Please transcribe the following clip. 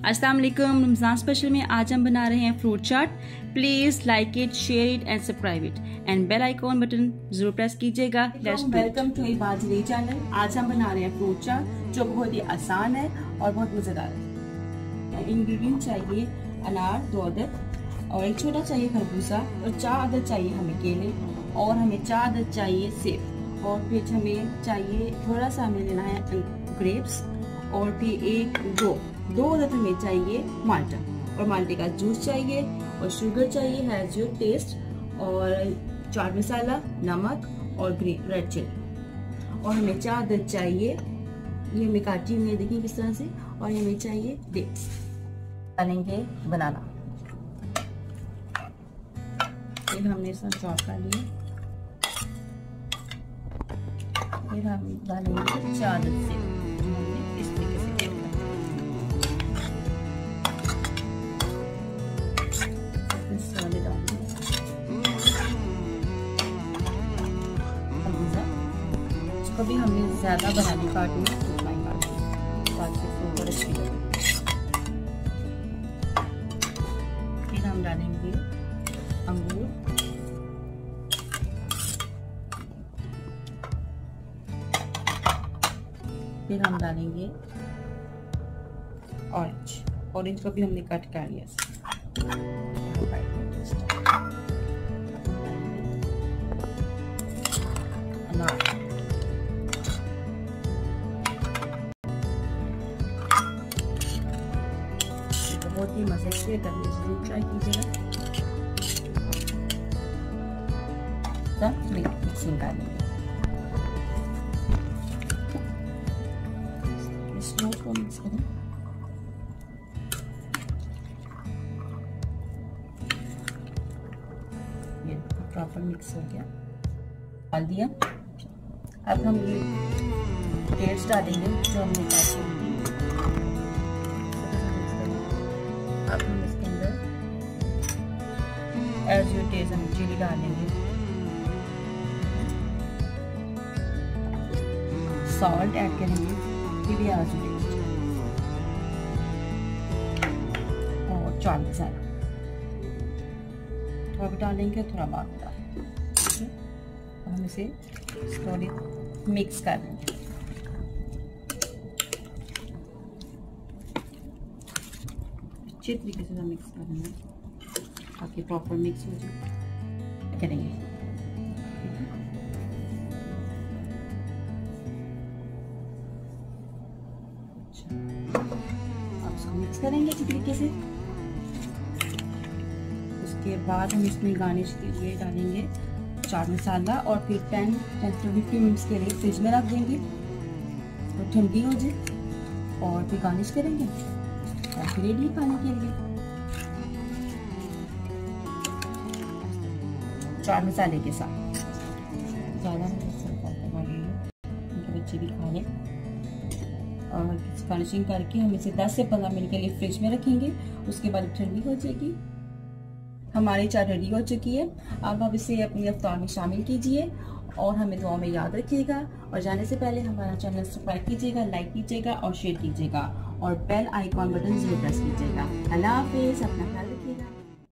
अस्सलाम वालेकुम रमज़ान स्पेशल में आज हम बना रहे हैं fruit chaat please like it share it and subscribe it and bell icon button ज़रूर प्रेस कीजिएगा। वेलकम टू बाजरी चैनल आज हम बना रहे हैं फ्रूट चाट जो बहुत ही आसान है और बहुत मज़ेदार है। इंग्रेडिएंट चाहिए अनार दो अदद और एक छोटा चाहिए खरबूजा और चार अदद चाहिए हमें केले और हमें चार अदद चाहिए सेब। और फिर हमें चाहिए थोड़ा सा हमें लेना है ग्रेप्स। और फिर एक, दो दो अदद हमें चाहिए माल्टा। और माल्टे का जूस चाहिए और शुगर चाहिए, हैज़ योर टेस्ट, और चाट मसाला, नमक और ग्रीन रेड चिली और हमें चार अदद चाहिए, ये हमें काटी हुई है, देखिए किस तरह से, और हमें चाहिए डेट्स डालेंगे बनाना। फिर हमने इसमें चॉप कर लिया। फिर हम डालेंगे चार अदद से। इसको भी हमने ज़्यादा बनाने काटना उतना फिर हम डालेंगे अंगूर. फिर हम डालेंगे ऑरेंज ऑरेंज को भी हमने कट कर लिया बहुत ही मज़े से करने ज़रूर ट्राई कीजिएगा। मिक्सिंग प्रॉपर मिक्स हो गया। डाल दिया। अब हम ये डेट्स डालेंगे जो हमने काटी अब हम इसके अंदर एज यू टेस्ट हम चिली डालेंगे सॉल्ट ऐड करेंगे फिर भी एज यू और चाट मसाला थोड़ा डालेंगे थोड़ा बाद डालेंगे हम इसे स्लोली मिक्स कर लेंगे अच्छे तरीके से मिक्स करना है ताकि प्रॉपर मिक्स हो जाए। करेंगे। अब इसको मिक्स करेंगे अच्छी तरीके से। उसके बाद हम इसमें गार्निश के लिए डालेंगे चाट मसाला और फिर ten ten to fifty minutes के लिए फ्रिज में रख देंगे। तो ठंडी हो जाए और फिर गार्निश करेंगे। रेडी खाने के लिए। चाट मसाले के साथ। ज़्यादा उनके बच्चे भी और करके हम इसे 10 से 15 मिनट के लिए फ्रिज में रखेंगे। उसके बाद ठंडी हो जाएगी। हमारी चाय रेडी हो चुकी है। अब आप इसे अपनी अफ्तार में शामिल कीजिए। और हमें दुआ में याद रखिएगा। और जाने से पहले हमारा चैनल सब्सक्राइब कीजिएगा, लाइक कीजिएगा और शेयर कीजिएगा। और बेल आइकॉन बटन ज़रूर प्रेस कीजिएगा। अल्लाह हाफिज़, अपना ख्याल